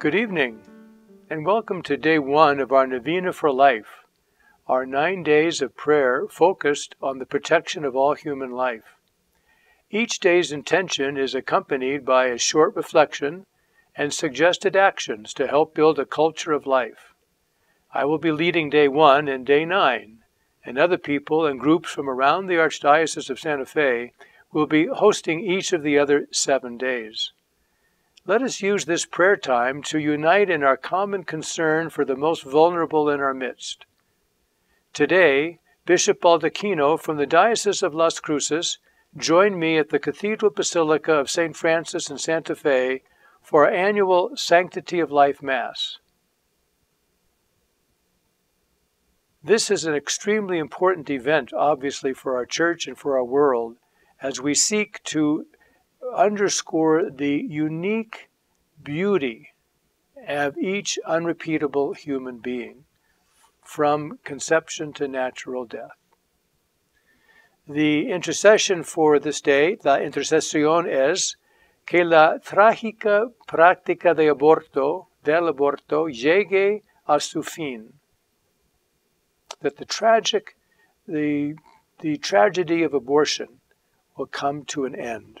Good evening, and welcome to day one of our Novena for Life, our nine days of prayer focused on the protection of all human life. Each day's intention is accompanied by a short reflection and suggested actions to help build a culture of life. I will be leading day one and day nine, and other people and groups from around the Archdiocese of Santa Fe will be hosting each of the other seven days. Let us use this prayer time to unite in our common concern for the most vulnerable in our midst. Today, Bishop Baldacchino from the Diocese of Las Cruces joined me at the Cathedral Basilica of St. Francis in Santa Fe for our annual Sanctity of Life Mass. This is an extremely important event, obviously, for our church and for our world, as we seek to underscore the unique beauty of each unrepeatable human being from conception to natural death. The intercession for this day, la intercesión es que la trágica práctica de aborto, del aborto, llegue a su fin. That the tragic, the, the tragedy of abortion will come to an end.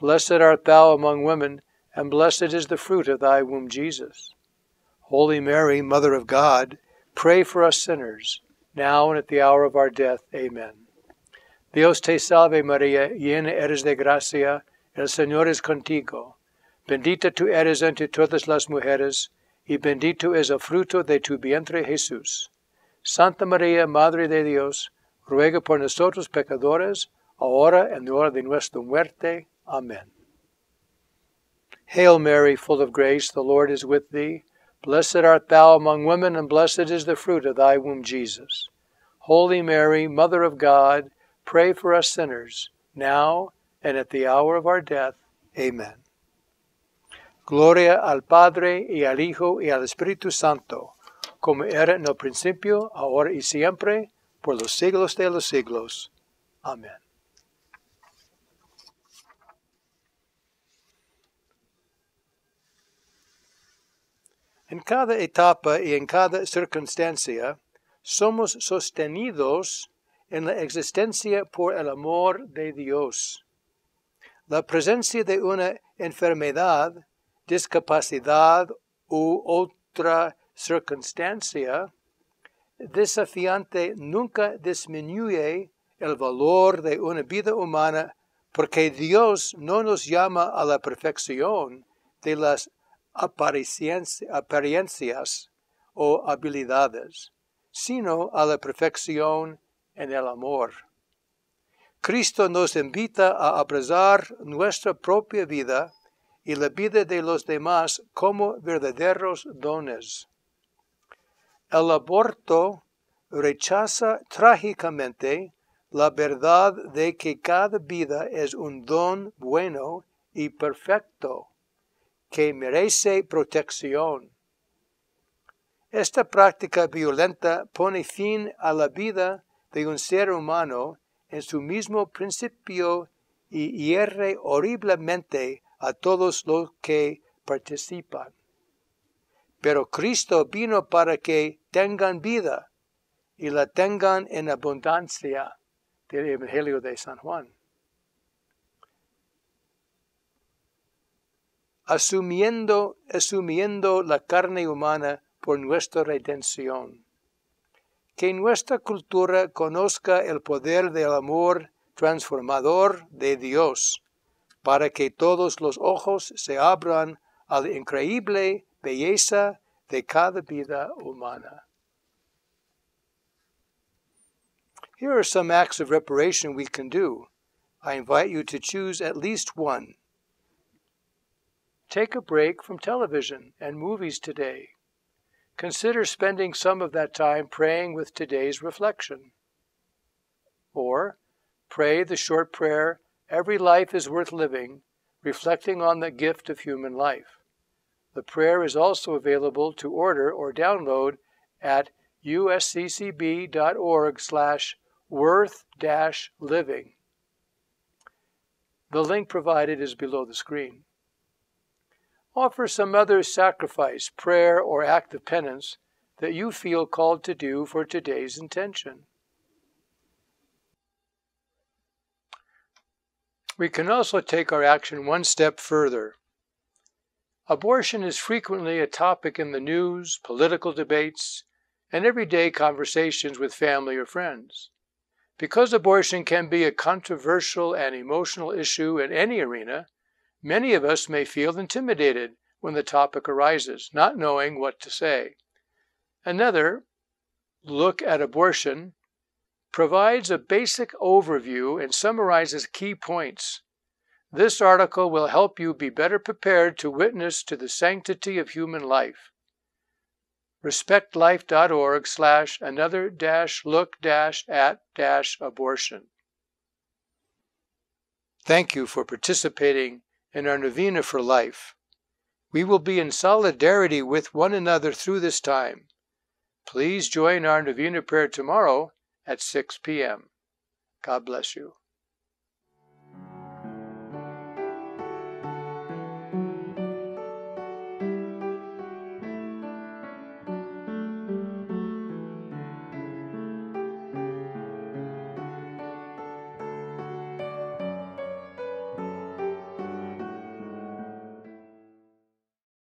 Blessed art thou among women, and blessed is the fruit of thy womb, Jesus. Holy Mary, Mother of God, pray for us sinners, now and at the hour of our death. Amen. Dios te salve María, llena eres de gracia, el Señor es contigo. Bendita tú eres entre todas las mujeres, y bendito es el fruto de tu vientre Jesús. Santa María, Madre de Dios, ruega por nosotros pecadores, ahora en la hora de nuestra muerte. Amen. Hail Mary, full of grace, the Lord is with thee. Blessed art thou among women, and blessed is the fruit of thy womb, Jesus. Holy Mary, Mother of God, pray for us sinners, now and at the hour of our death. Amen. Gloria al Padre, y al Hijo, y al Espíritu Santo, como era en el principio, ahora y siempre, por los siglos de los siglos. Amén. En cada etapa y en cada circunstancia somos sostenidos en la existencia por el amor de Dios. La presencia de una enfermedad, discapacidad u otra circunstancia desafiante nunca disminuye el valor de una vida humana porque Dios no nos llama a la perfección de las apariencias o habilidades, sino a la perfección en el amor. Cristo nos invita a apreciar nuestra propia vida y la vida de los demás como verdaderos dones. El aborto rechaza trágicamente la verdad de que cada vida es un don bueno y perfecto que merece protección. Esta práctica violenta pone fin a la vida de un ser humano en su mismo principio y hierre horriblemente a todos los que participan. Pero Cristo vino para que tengan vida y la tengan en abundancia del Evangelio de San Juan. Asumiendo, asumiendo la carne humana por nuestra redención. Que nuestra cultura conozca el poder del amor transformador de Dios, para que todos los ojos se abran a la increíble belleza de cada vida humana. Here are some acts of reparation we can do. I invite you to choose at least one. Take a break from television and movies today. Consider spending some of that time praying with today's reflection. Or pray the short prayer, Every life is worth living, reflecting on the gift of human life. The prayer is also available to order or download at usccb.org slash worth-living. The link provided is below the screen. Offer some other sacrifice, prayer, or act of penance that you feel called to do for today's intention. We can also take our action one step further. Abortion is frequently a topic in the news, political debates, and everyday conversations with family or friends. Because abortion can be a controversial and emotional issue in any arena, many of us may feel intimidated when the topic arises, not knowing what to say. Another look at abortion provides a basic overview and summarizes key points. This article will help you be better prepared to witness to the sanctity of human life. respectlife.org slash another dash look dash at dash abortion. Thank you for participating in our Novena for Life. We will be in solidarity with one another through this time. Please join our Novena prayer tomorrow at 6 p.m. God bless you.